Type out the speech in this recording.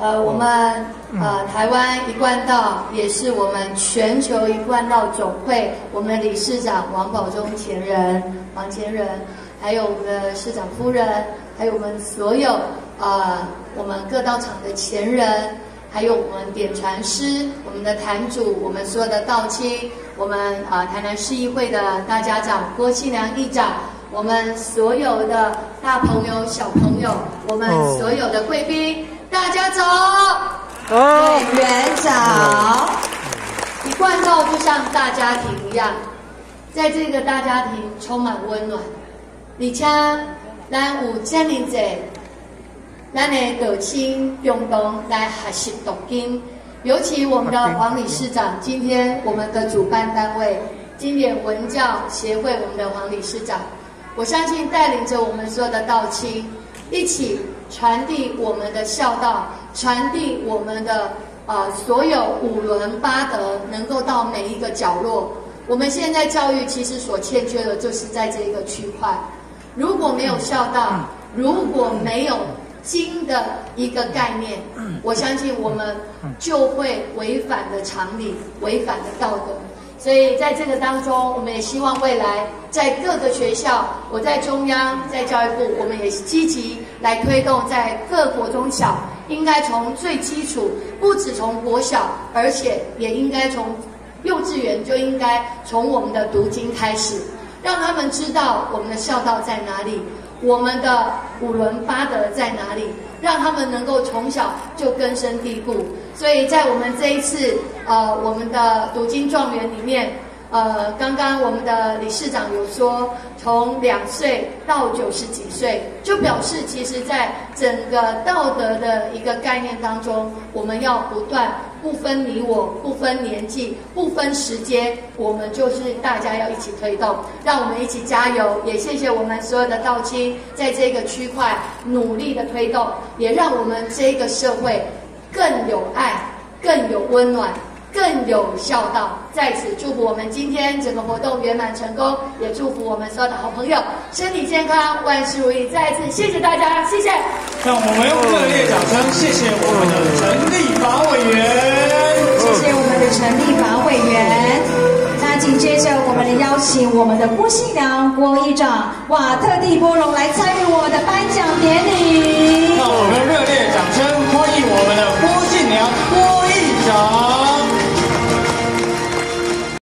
呃，我们呃台湾一贯道也是我们全球一贯道总会我们的理事长王宝忠前人王前人，还有我们的市长夫人，还有我们所有呃我们各道场的前人，还有我们点传师，我们的坛主，我们所有的道亲，我们啊台南市议会的大家长郭庆良议长。我们所有的大朋友、小朋友，我们所有的贵宾，大家早！委员早！一贯道就像大家庭一样，在这个大家庭充满温暖。而且，咱有这么多，咱的道亲共同来学习读经，尤其我们的黄理事长，今天我们的主办单位经典文教协会，我们的黄理事长。我相信带领着我们所有的道亲，一起传递我们的孝道，传递我们的啊所有五伦八德，能够到每一个角落。我们现在教育其实所欠缺的，就是在这一个区块。如果没有孝道，如果没有经的一个概念，我相信我们就会违反的常理，违反的道德。所以在这个当中，我们也希望未来在各个学校，我在中央，在教育部，我们也积极来推动，在各国中小，应该从最基础，不止从国小，而且也应该从幼稚园就应该从我们的读经开始，让他们知道我们的孝道在哪里，我们的五伦八德在哪里。让他们能够从小就根深蒂固，所以在我们这一次呃我们的读经状元里面，呃刚刚我们的理事长有说，从两岁到九十几岁，就表示其实在整个道德的一个概念当中，我们要不断。不分你我，不分年纪，不分时间，我们就是大家要一起推动，让我们一起加油。也谢谢我们所有的道亲在这个区块努力的推动，也让我们这个社会更有爱，更有温暖。更有孝道，在此祝福我们今天整个活动圆满成功，也祝福我们所有的好朋友身体健康，万事如意。再一次谢谢大家，谢谢。让我们用热烈掌声，谢谢我们的陈立法委员，谢谢我们的陈立法委员。那紧接着，我们来邀请我们的郭新娘郭议长，瓦，特地拨冗来参与我们的颁奖典礼。让我们热烈掌声欢迎我们的郭新娘郭议长。